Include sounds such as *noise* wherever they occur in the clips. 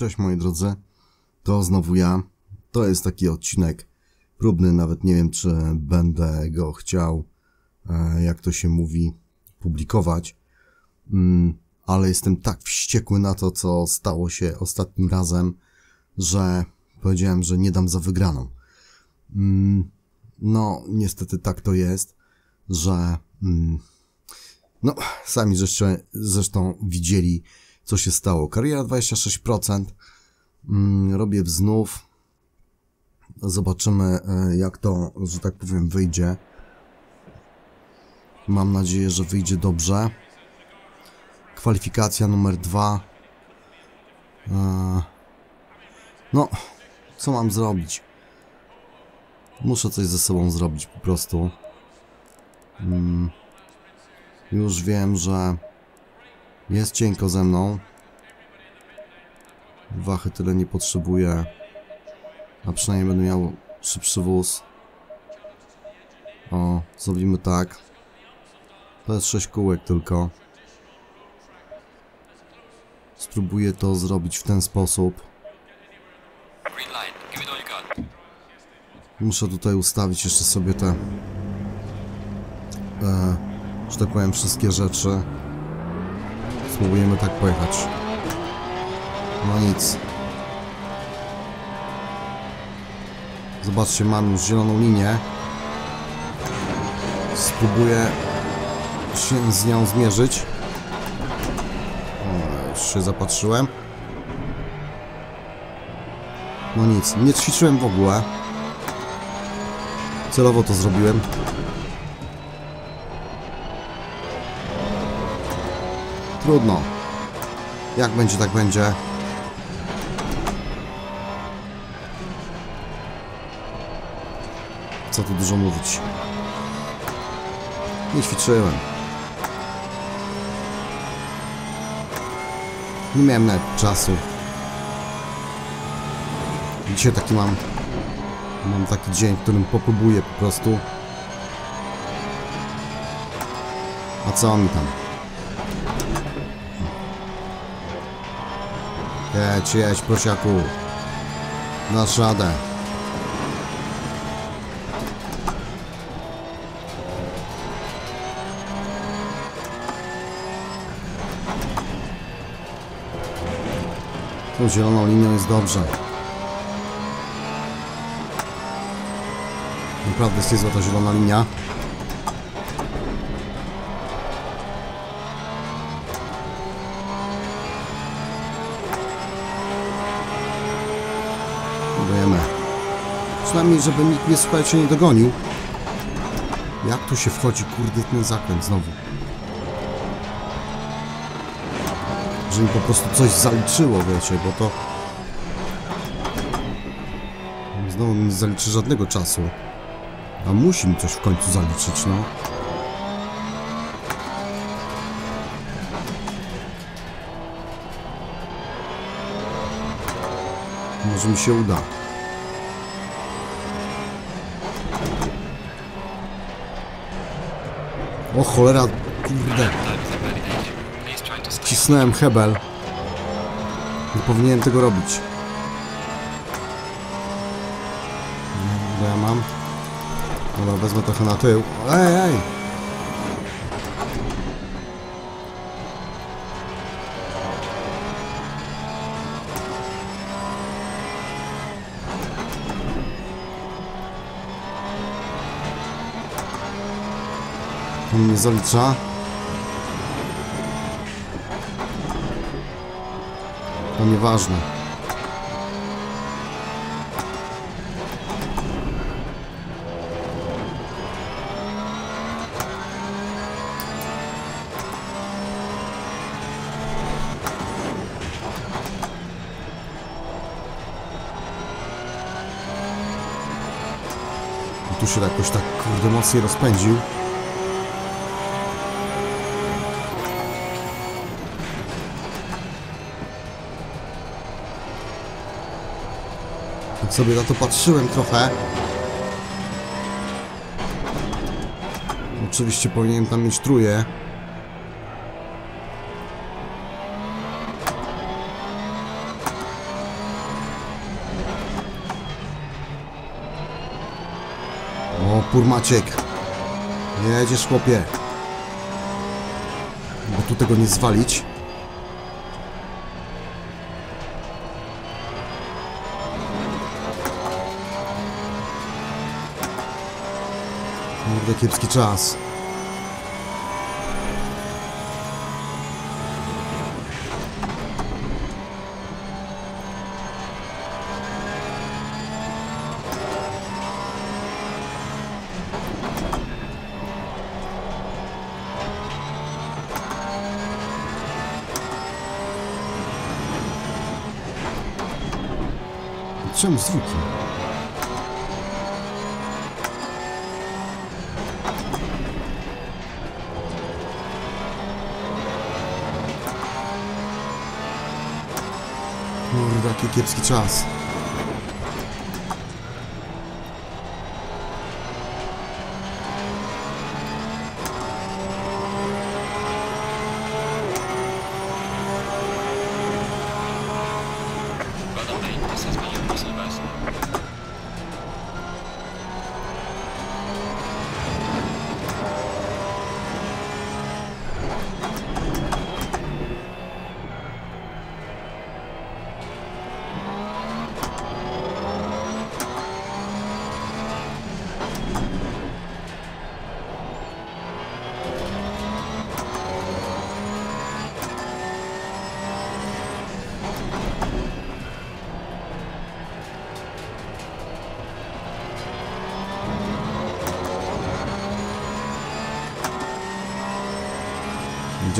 Cześć moi drodzy, to znowu ja. To jest taki odcinek próbny, nawet nie wiem czy będę go chciał, e, jak to się mówi, publikować. Mm, ale jestem tak wściekły na to, co stało się ostatnim razem, że powiedziałem, że nie dam za wygraną. Mm, no, niestety tak to jest, że mm, no, sami zresztą, zresztą widzieli, co się stało. Kariera 26%. Mm, robię znów. Zobaczymy, e, jak to, że tak powiem, wyjdzie. Mam nadzieję, że wyjdzie dobrze. Kwalifikacja numer dwa. E, no, co mam zrobić? Muszę coś ze sobą zrobić po prostu. Mm, już wiem, że jest cienko ze mną. Wachy tyle nie potrzebuję. A przynajmniej będę miał szybszy wóz. O, zrobimy tak. To jest 6 kółek tylko. Spróbuję to zrobić w ten sposób. Muszę tutaj ustawić jeszcze sobie te, e, że tak powiem, wszystkie rzeczy. Spróbujemy tak pojechać. No nic. Zobaczcie, mam już zieloną linię. Spróbuję się z nią zmierzyć. O, już się zapatrzyłem. No nic, nie ćwiczyłem w ogóle. Celowo to zrobiłem. Trudno. Jak będzie, tak będzie. Co tu dużo mówić. Nie ćwiczyłem. Nie miałem nawet czasu. Dzisiaj taki mam Mam taki dzień, w którym popróbuję po prostu. A co mi tam? Jedź, jedź, prosiaku. Dasz radę. Tą zieloną linią jest dobrze. Naprawdę jest niezła ta zielona linia. Próbujemy. Przynajmniej, żeby nikt mnie, słuchajcie, nie dogonił. Jak tu się wchodzi, kurde, ten zakręt znowu? Że mi po prostu coś zaliczyło, wiecie, bo to... Znowu nie zaliczy żadnego czasu. A musi mi coś w końcu zaliczyć, no. Może mi się uda. O cholera, kurde, try to stay. cisnąłem hebel. Nie powinienem tego robić. No, ja mam? Dobra, wezmę trochę na tył. Ej, ej! On mnie zalicza. To nieważne. Tu się jakoś tak kurde mocniej rozpędził. sobie na to patrzyłem trochę. Oczywiście powinienem tam mieć truje. O, purmaciek. Jedziesz, chłopie. Bo tu tego nie zwalić. Kurde, kiepski czas. Czemu z? Kurde, jaki kiepski czas.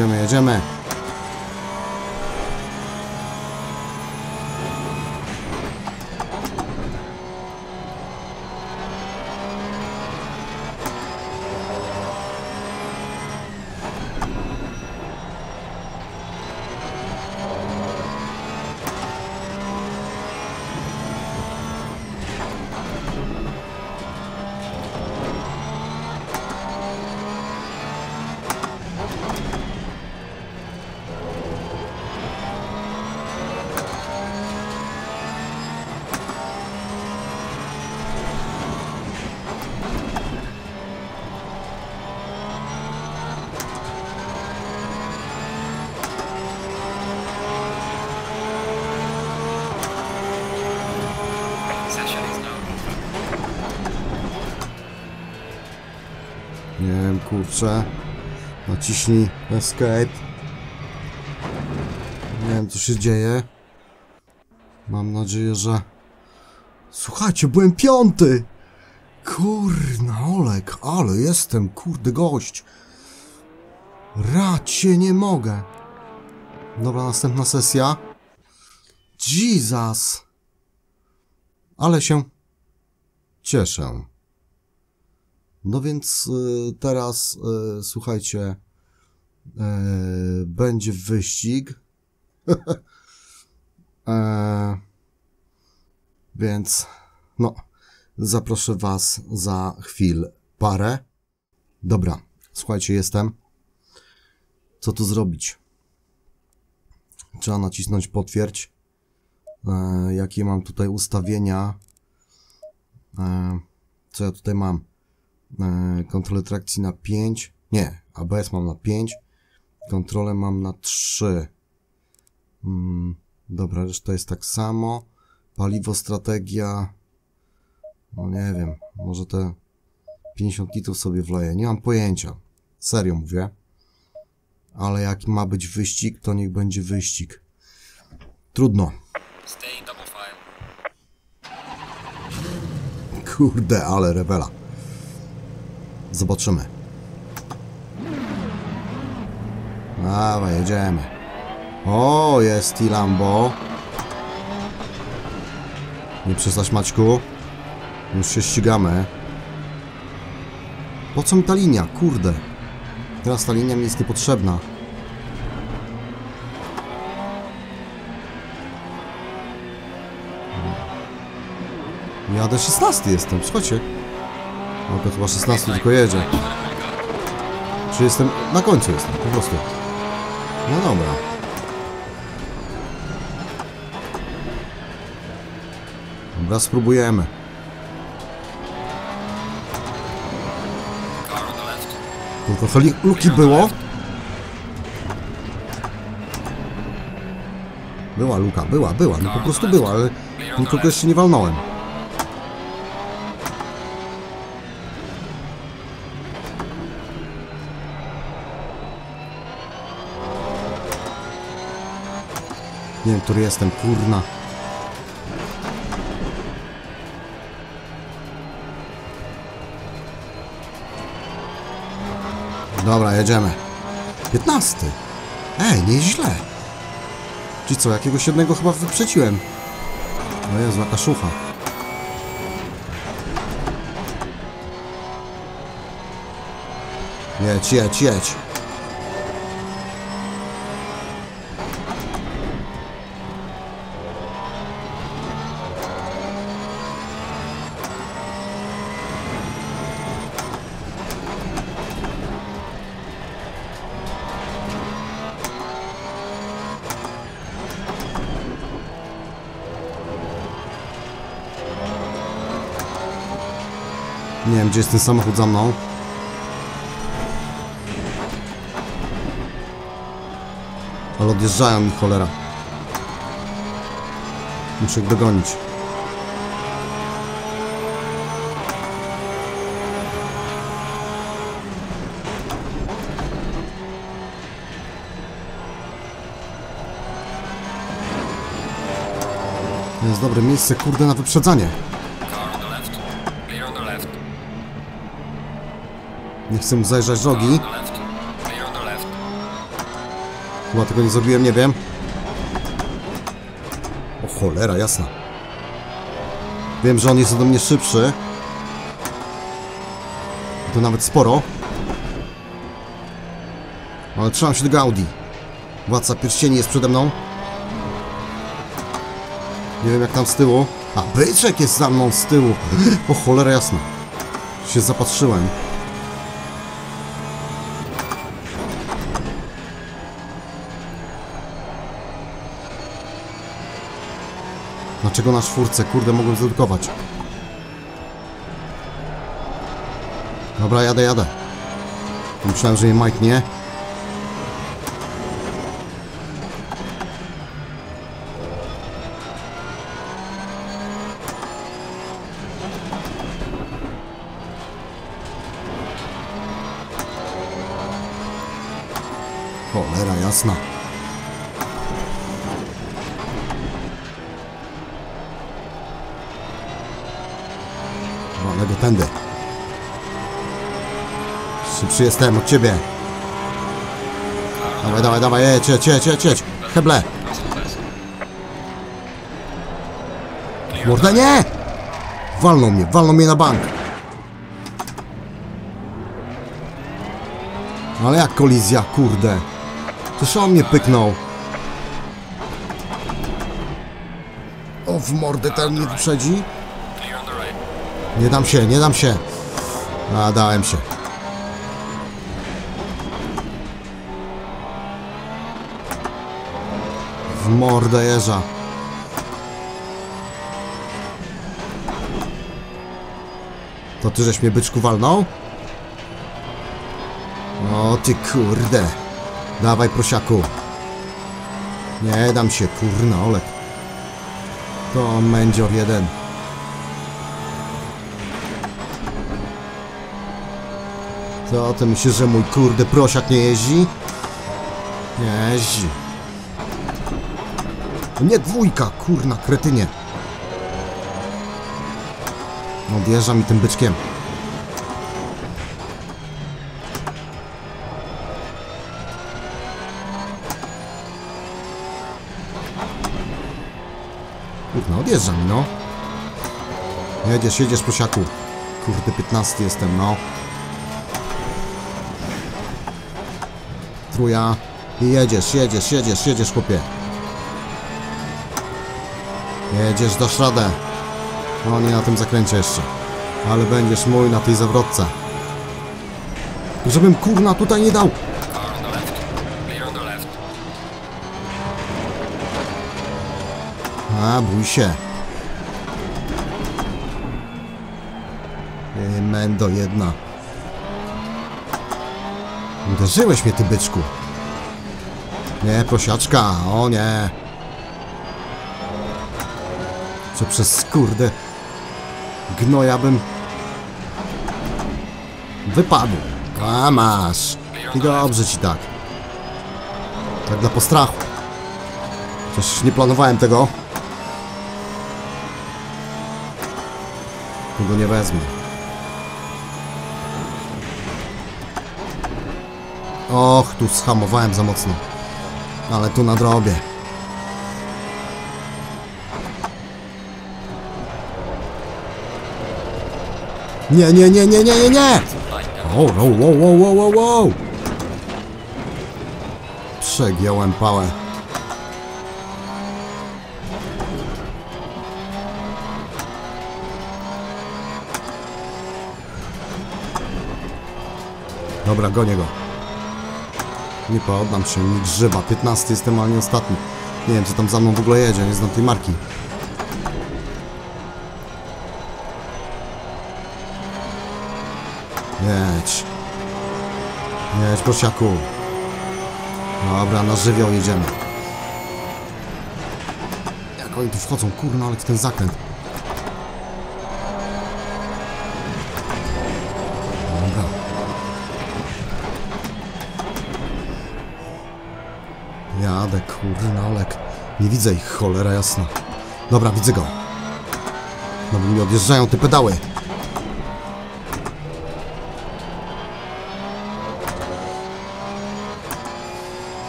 Jedziemy, jedziemy. Kurczę. Naciśnij escape. Nie wiem, co się dzieje. Mam nadzieję, że... Słuchajcie, byłem piąty! Kurna, Olek, ale jestem, kurde, gość. Racie, nie mogę. Dobra, następna sesja. Jesus! Ale się cieszę. No więc y, teraz y, słuchajcie, y, będzie wyścig. *laughs* e, więc no, zaproszę Was za chwil parę. Dobra, słuchajcie, jestem. Co tu zrobić? Trzeba nacisnąć potwierdź. E, jakie mam tutaj ustawienia? E, co ja tutaj mam? E, kontrolę trakcji na 5. Nie, ABS mam na 5. Kontrolę mam na 3. Mm, dobra, reszta jest tak samo. Paliwo, strategia. No nie wiem, może te 50 litrów sobie wleję. Nie mam pojęcia. Serio mówię. Ale jak ma być wyścig, to niech będzie wyścig. Trudno. Kurde, ale rebela. Zobaczymy. Dawaj, jedziemy. O, jest i Lambo. Nie przestać, Maćku. Już się ścigamy. Po co mi ta linia? Kurde. Teraz ta linia mi jest niepotrzebna. Jadę 16 jestem, słuchajcie. No to chyba 16 tylko jedzie. Czy jestem... Na końcu jestem, po prostu. No dobra. Dobra, spróbujemy. Trochę li- luki było. Była luka, była, była, no po prostu była, ale nikogo jeszcze nie walnąłem. Nie wiem, który jestem, kurna. Dobra, jedziemy. 15. Ej, nieźle. Czyli co, jakiegoś jednego chyba wyprzeciłem. O Jezu, jaka szucha. Jedź, jedź, jedź. Nie wiem, gdzie jest ten samochód za mną. Ale odjeżdżają mi cholera. Muszę ich dogonić. To jest dobre miejsce, kurde, na wyprzedzanie. Nie chcę mu zajrzeć drogi. Chyba tego nie zrobiłem, nie wiem. O cholera, jasna. Wiem, że on jest ode mnie szybszy. To nawet sporo. Ale trzymam się tego Audi. Władca pierścieni jest przede mną. Nie wiem jak tam z tyłu. A, byczek jest za mną z tyłu. O cholera jasna. Się zapatrzyłem. Dlaczego na czwórce? Kurde, mogłem zredukować. Dobra, jadę, jadę. Myślałem, że mnie Mike nie. Cholera jasna. Tędy. Szybszy jestem od ciebie. Dawaj, dawaj, dawaj, jedź, jedź, jedź, jedź, jedź. Heble. Morda, nie! Walną mnie, walną mnie na bank. Ale jak kolizja, kurde. Toż on mnie pyknął. O, w mordę ten mnie wyprzedzi. Nie dam się, nie dam się. A, dałem się. W mordę jeża. To ty żeś mnie byczku walnął? O ty kurde. Dawaj prosiaku. Nie dam się, kurna Olek. To mędzior jeden. Co, ty myślisz, że mój kurde prosiak nie jeździ? Nie jeździ. Nie dwójka, kurna, kretynie. Odjeżdża mi tym byczkiem. Kurna, odjeżdża mi, no. Jedziesz, jedziesz, prosiaku. Kurde, 15 jestem, no. Truja. I jedziesz, jedziesz, jedziesz, jedziesz, chłopie. Jedziesz, dasz radę. No nie na tym zakręcie jeszcze. Ale będziesz mój na tej zawrotce. Żebym kurna tutaj nie dał. A, bój się. Mendo jedna. Uderzyłeś mnie, ty byczku. Nie, prosiaczka, o nie. Że przez kurde gnoja bym wypadł. A. I dobrze ci tak. Tak dla postrachu. Chociaż nie planowałem tego. Tego nie wezmę. Och, tu schamowałem za mocno. Ale tu nadrobię. Nie, nie, nie, nie, nie, nie, nie! O, o, o, o, o, o, o! Przegiąłem pałę. Dobra, gonię go. Nie poddam się, nie grzyba. 15 jestem, ale nie ostatni. Nie wiem, co tam za mną w ogóle jedzie, nie znam tej marki. Jedź. Jedź, prosiaku. Dobra, na żywioł jedziemy. Jak oni tu wchodzą, kurno, ale w ten zakręt. Kurna, Olek. Nie widzę ich, cholera jasna. Dobra, widzę go. No bo mi odjeżdżają te pedały.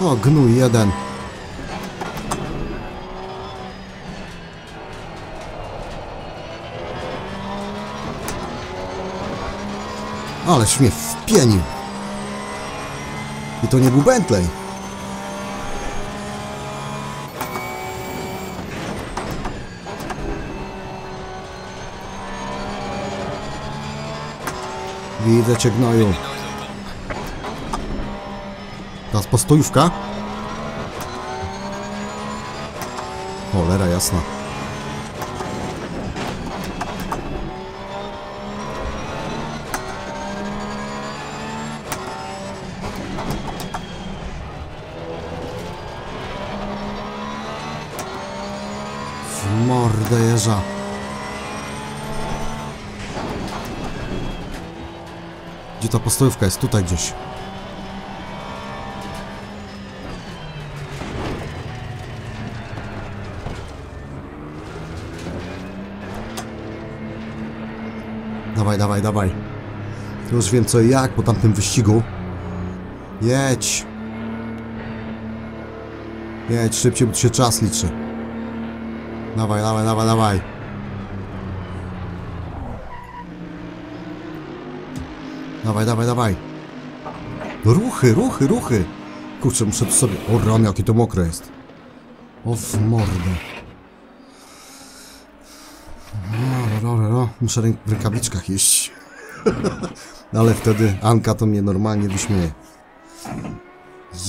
To gnój jeden. Ależ mnie wpienił. I to nie był Bentley. Widzę cię gnoju. Teraz postojówka. Cholera jasna. W mordę jeża. Gdzie ta postojówka jest? Tutaj gdzieś. Dawaj, dawaj, dawaj. Już wiem co i jak po tamtym wyścigu. Jedź. Jedź szybciej, bo tu się czas liczy. Dawaj, dawaj, dawaj, dawaj. Dawaj, dawaj, dawaj. No ruchy, ruchy, ruchy. Kurczę, muszę tu sobie... O rany, jakie to mokre jest. O w mordę. No, no, no, no. Muszę ręk- w rękawiczkach jeść. *laughs* Ale wtedy Anka to mnie normalnie wyśmieje.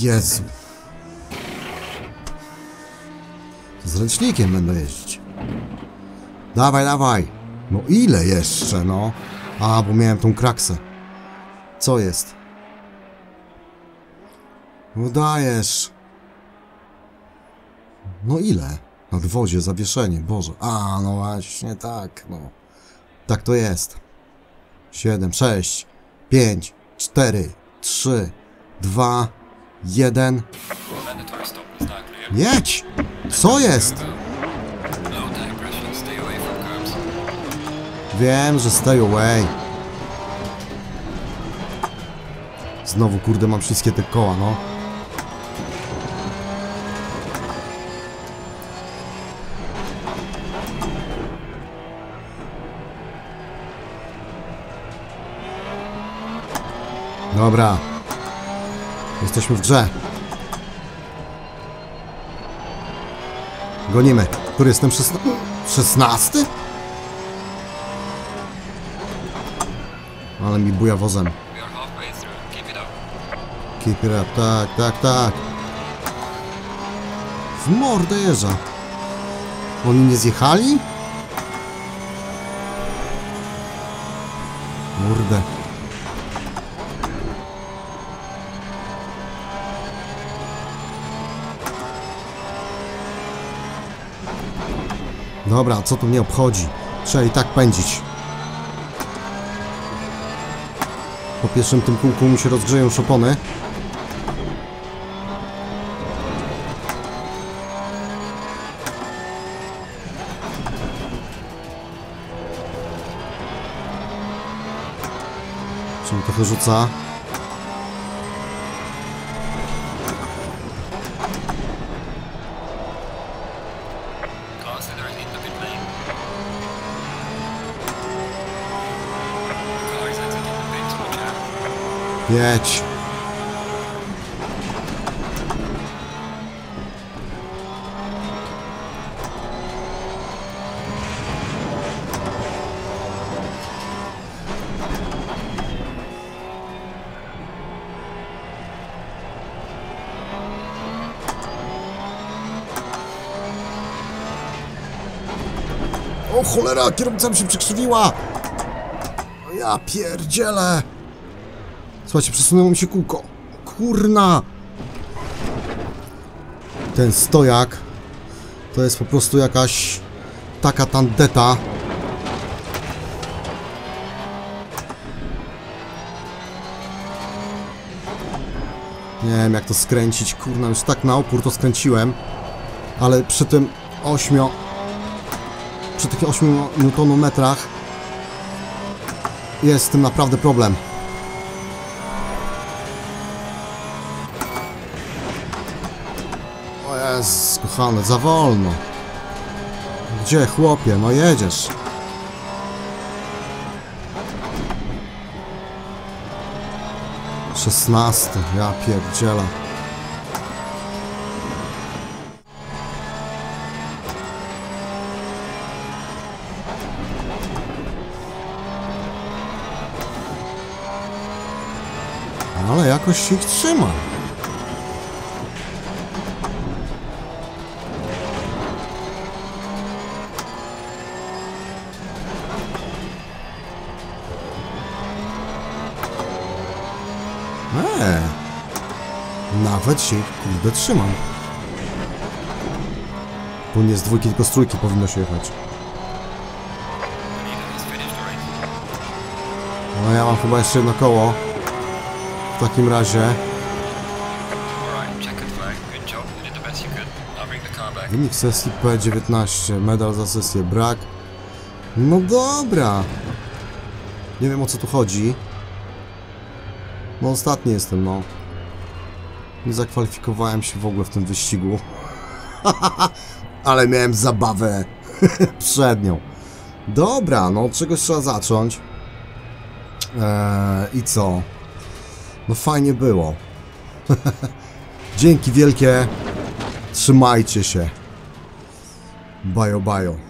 Jezu. Z ręcznikiem będę jeździć. Dawaj, dawaj. No ile jeszcze, no? A, bo miałem tą kraksę. Co jest? No dajesz. No ile? Nadwozie, zawieszenie, Boże. A, no właśnie tak, no. Tak to jest. 7, 6, 5, 4, 3, 2, 1. Mandatory stop is now clear. Jedź! Co jest? Wiem, że stay away. Znowu, kurde, mam wszystkie te koła, no. Dobra. Jesteśmy w grze. Gonimy. Który jestem? Szesna... Szesnasty? Ale mi buja wozem. Keep it up, tak, tak, tak. W mordę jeża. Oni nie zjechali? Mordę. Dobra, co tu mnie obchodzi? Trzeba i tak pędzić. Po pierwszym tym kółku mi się rozgrzeją już opony. Czym trochę Jedź. O cholera, kierownica mi się przekrzywiła! O Ja pierdzielę! Słuchajcie, przesunęło mi się kółko. Kurna! Ten stojak to jest po prostu jakaś taka tandeta. Nie wiem jak to skręcić, kurna, już tak na opór to skręciłem, ale przy tym 8 przy tych 8 newtonometrach jest tym naprawdę problem. Kochany, za wolno. Gdzie, chłopie? No jedziesz. Szesnasty, ja pierdzielę. Ale jakoś ich trzyma. Nawet się kurde trzymam. Tu nie z dwójki, tylko z trójki powinno się jechać. No ja mam chyba jeszcze jedno koło. W takim razie wynik sesji P19, medal za sesję brak. No dobra. Nie wiem o co tu chodzi. No ostatni jestem, no. Nie zakwalifikowałem się w ogóle w tym wyścigu. *laughs* Ale miałem zabawę *laughs* przed nią. Dobra, no od czegoś trzeba zacząć. Eee, I co? No fajnie było. *laughs* Dzięki wielkie. Trzymajcie się. Bajo, bajo.